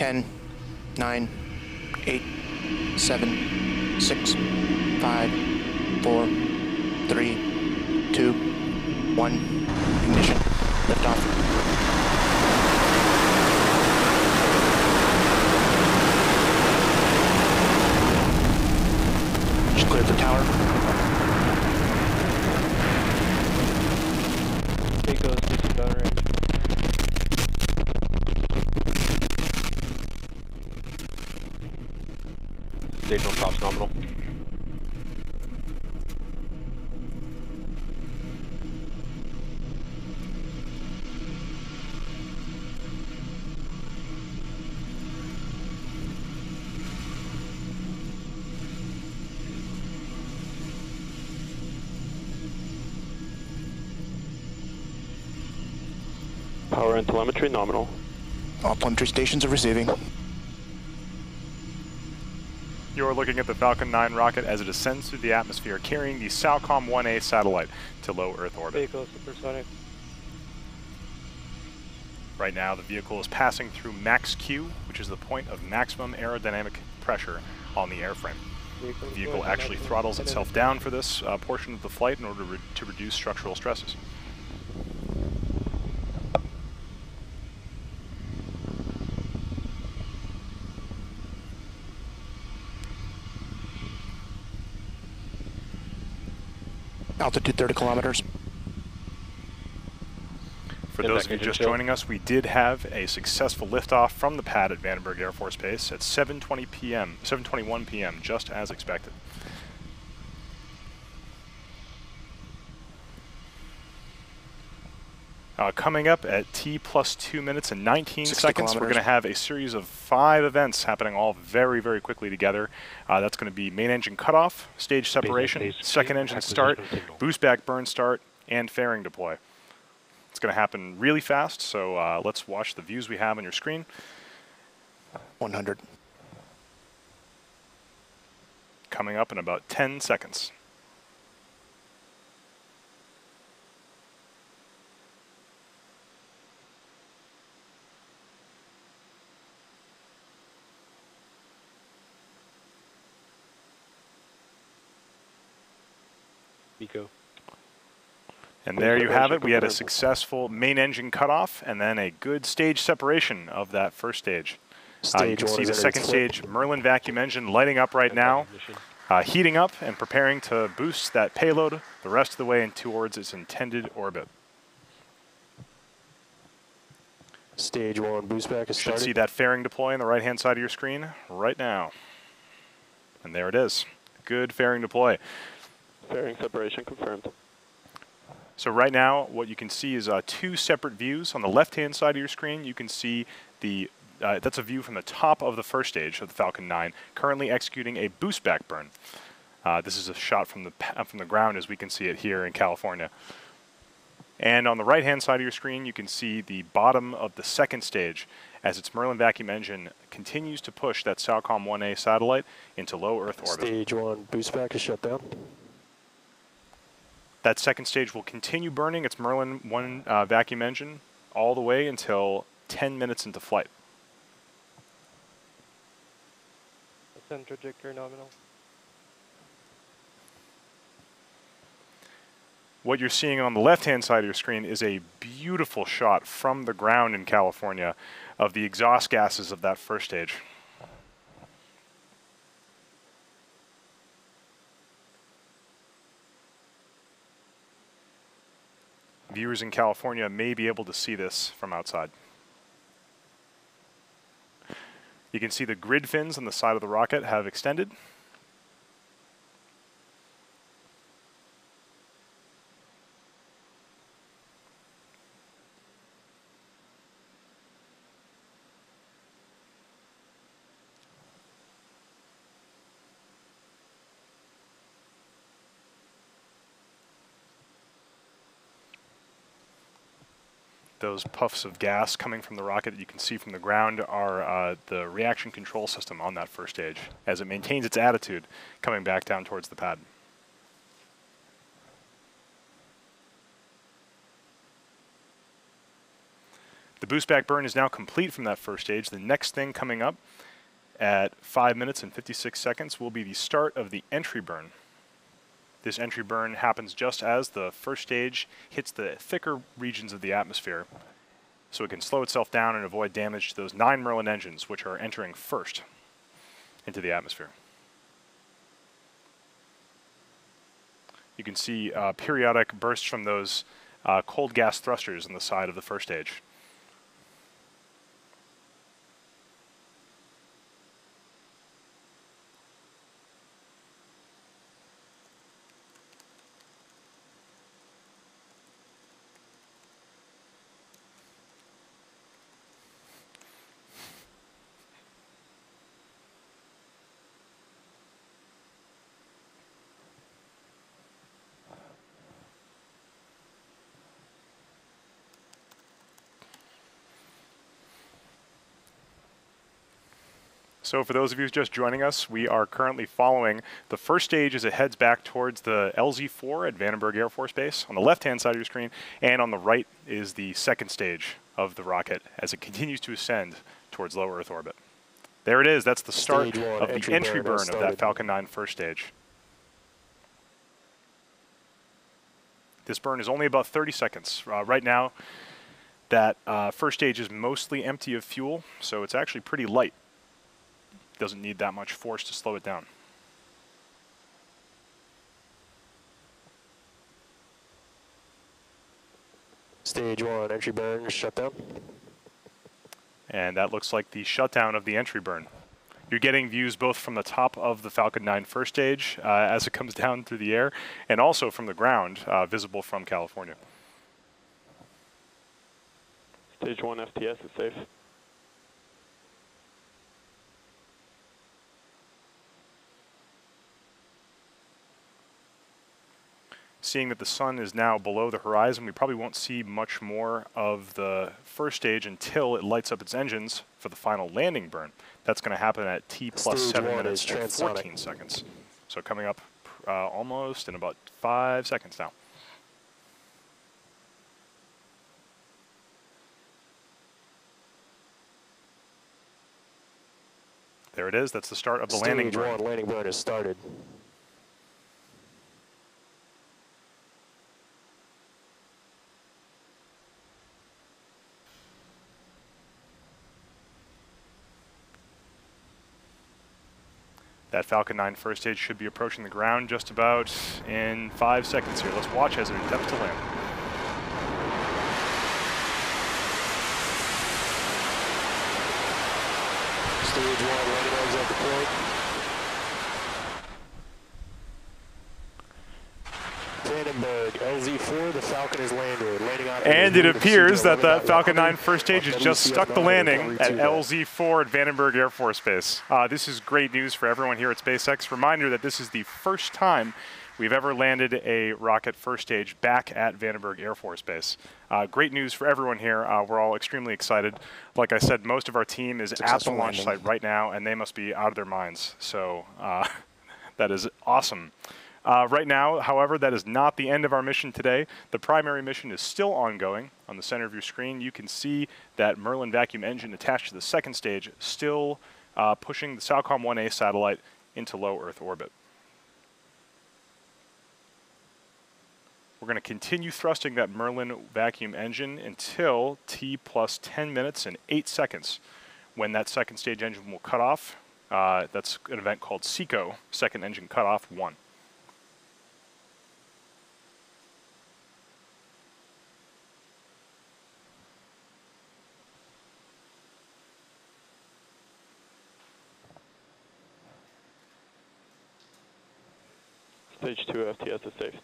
10, 9, 8, 7, 6, 5, 4, 3, 2, 1. Ignition. Liftoff. Just cleared the tower. On props nominal. Power and telemetry nominal. All telemetry stations are receiving. You're looking at the Falcon 9 rocket as it ascends through the atmosphere, carrying the SAOCOM 1A satellite to low Earth orbit. Pico supersonic. Right now, the vehicle is passing through max Q, which is the point of maximum aerodynamic pressure on the airframe. Vehicle, The vehicle actually throttles itself down for this uh, portion of the flight in order to, re to reduce structural stresses. Altitude 30 kilometers. For those of you just joining us, we did have a successful liftoff from the pad at Vandenberg Air Force Base at 7:20 p.m., 7:21 p.m., just as expected. Uh, coming up at T plus 2 minutes and 19 60 seconds, we're going to have a series of five events happening all very, very quickly together. Uh, that's going to be main engine cutoff, stage separation, phase second engine start, boost back burn start, and fairing deploy. It's going to happen really fast, so uh, let's watch the views we have on your screen. 100. Coming up in about 10 seconds. MECO. And there you have it. We had a successful main engine cutoff and then a good stage separation of that first stage. Uh, you can see the second its stage Merlin vacuum engine lighting up right now, uh, heating up and preparing to boost that payload the rest of the way in towards its intended orbit. Stage one boost back is Should see that fairing deploy on the right hand side of your screen right now. And there it is. Good fairing deploy. Fairing separation confirmed. So right now, what you can see is uh, two separate views. On the left-hand side of your screen, you can see the uh, that's a view from the top of the first stage of the Falcon 9, currently executing a boost back burn. Uh, this is a shot from the pa- from the ground as we can see it here in California. And on the right-hand side of your screen, you can see the bottom of the second stage as its Merlin vacuum engine continues to push that SAOCOM 1A satellite into low Earth orbit. Stage one boost back is shut down. That second stage will continue burning its Merlin 1 uh, vacuum engine all the way until 10 minutes into flight. Ascend trajectory nominal. What you're seeing on the left-hand side of your screen is a beautiful shot from the ground in California of the exhaust gases of that first stage. Viewers in California may be able to see this from outside. You can see the grid fins on the side of the rocket have extended. Those puffs of gas coming from the rocket that you can see from the ground are uh, the reaction control system on that first stage as it maintains its attitude coming back down towards the pad. The boost back burn is now complete from that first stage. The next thing coming up at 5 minutes and 56 seconds will be the start of the entry burn. This entry burn happens just as the first stage hits the thicker regions of the atmosphere, so it can slow itself down and avoid damage to those nine Merlin engines, which are entering first into the atmosphere. You can see uh, periodic bursts from those uh, cold gas thrusters on the side of the first stage. So for those of you just joining us, we are currently following the first stage as it heads back towards the LZ-4 at Vandenberg Air Force Base on the left-hand side of your screen, and on the right is the second stage of the rocket as it continues to ascend towards low Earth orbit. There it is. That's the start one, of the entry entry burn burn of that. Falcon 9 first stage. This burn is only about 30 seconds. Uh, right now, that uh, first stage is mostly empty of fuel, so it's actually pretty light. Doesn't need that much force to slow it down. Stage one, entry burn, shutdown. And that looks like the shutdown of the entry burn. You're getting views both from the top of the Falcon 9 first stage uh, as it comes down through the air, and also from the ground, uh, visible from California. Stage one, FTS is safe. Seeing that the sun is now below the horizon, we probably won't see much more of the first stage until it lights up its engines for the final landing burn. That's going to happen at T plus Stage 7 minutes is and 14 seconds. So coming up uh, almost in about 5 seconds now. There it is. That's the start of the landing Stage burn. one, landing burn has started. That Falcon 9 first stage should be approaching the ground just about in five seconds here. Let's watch as it attempts to land. Stage one, legs at the point. Vandenberg, LZ4, the Falcon is landed. Landing on And it appears that the Falcon 9 first stage has just stuck the landing at LZ4 at Vandenberg Air Force Base. Uh, this is great news for everyone here at SpaceX. Reminder that this is the first time we've ever landed a rocket first stage back at Vandenberg Air Force Base. Uh, great news for everyone here. Uh, we're all extremely excited. Like I said, most of our team is at the launch landing. site right now, and they must be out of their minds. So uh, that is awesome. Uh, right now, however, that is not the end of our mission today. The primary mission is still ongoing. On the center of your screen, you can see that Merlin vacuum engine attached to the second stage, still uh, pushing the SAOCOM 1A satellite into low Earth orbit. We're going to continue thrusting that Merlin vacuum engine until T plus 10 minutes and 8 seconds when that second stage engine will cut off. Uh, that's an event called SECO, second engine cutoff 1. Stage two, FTS is safe.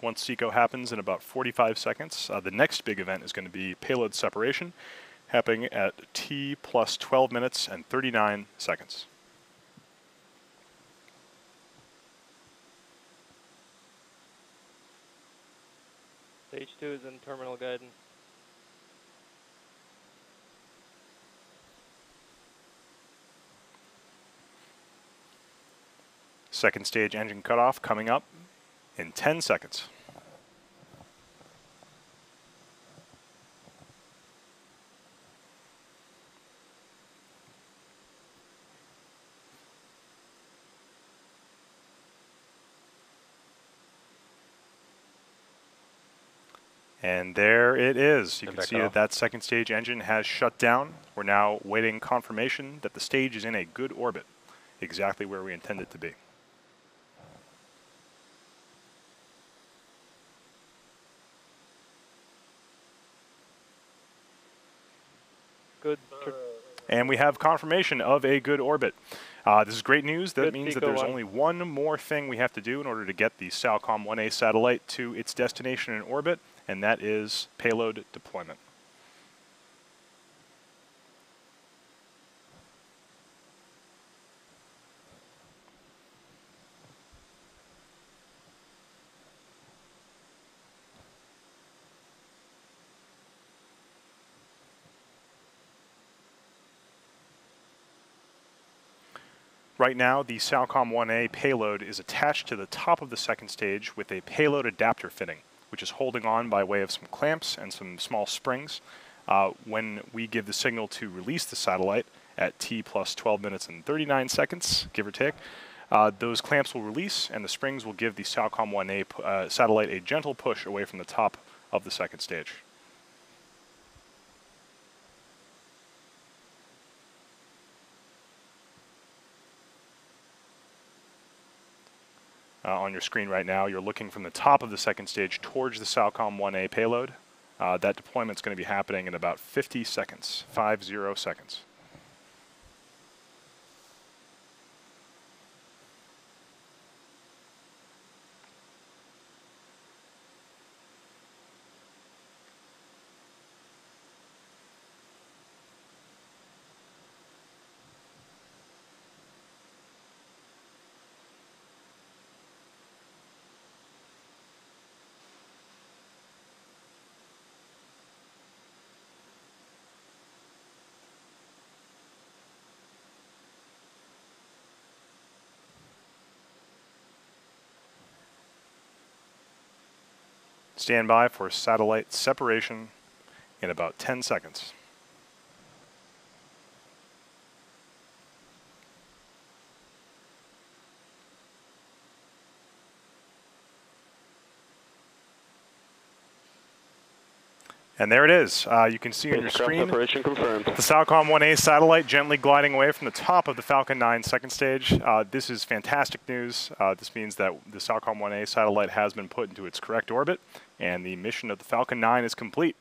Once SECO happens in about 45 seconds, uh, the next big event is going to be payload separation, happening at T plus 12 minutes and 39 seconds. Stage 2 is in terminal guidance. Second stage engine cutoff coming up in 10 seconds. And there it is. You And can see off. that that second stage engine has shut down. We're now waiting confirmation that the stage is in a good orbit, exactly where we intend it to be. Good. And we have confirmation of a good orbit. Uh, this is great news. That Good, means that there's one. only one more thing we have to do in order to get the SAOCOM 1A satellite to its destination in orbit, and that is payload deployment. Right now, the SAOCOM 1A payload is attached to the top of the second stage with a payload adapter fitting, which is holding on by way of some clamps and some small springs. Uh, when we give the signal to release the satellite at T plus 12 minutes and 39 seconds, give or take, uh, those clamps will release and the springs will give the SAOCOM 1A uh, satellite a gentle push away from the top of the second stage. Uh, on your screen right now. You're looking from the top of the second stage towards the SAOCOM 1A payload. Uh, that deployment's going to be happening in about 50 seconds, five zero seconds. Stand by for satellite separation in about 10 seconds. And there it is. Uh, you can see on your screen separation confirmed. the SAOCOM 1A satellite gently gliding away from the top of the Falcon 9 second stage. Uh, this is fantastic news. Uh, this means that the SAOCOM 1A satellite has been put into its correct orbit, and the mission of the Falcon 9 is complete.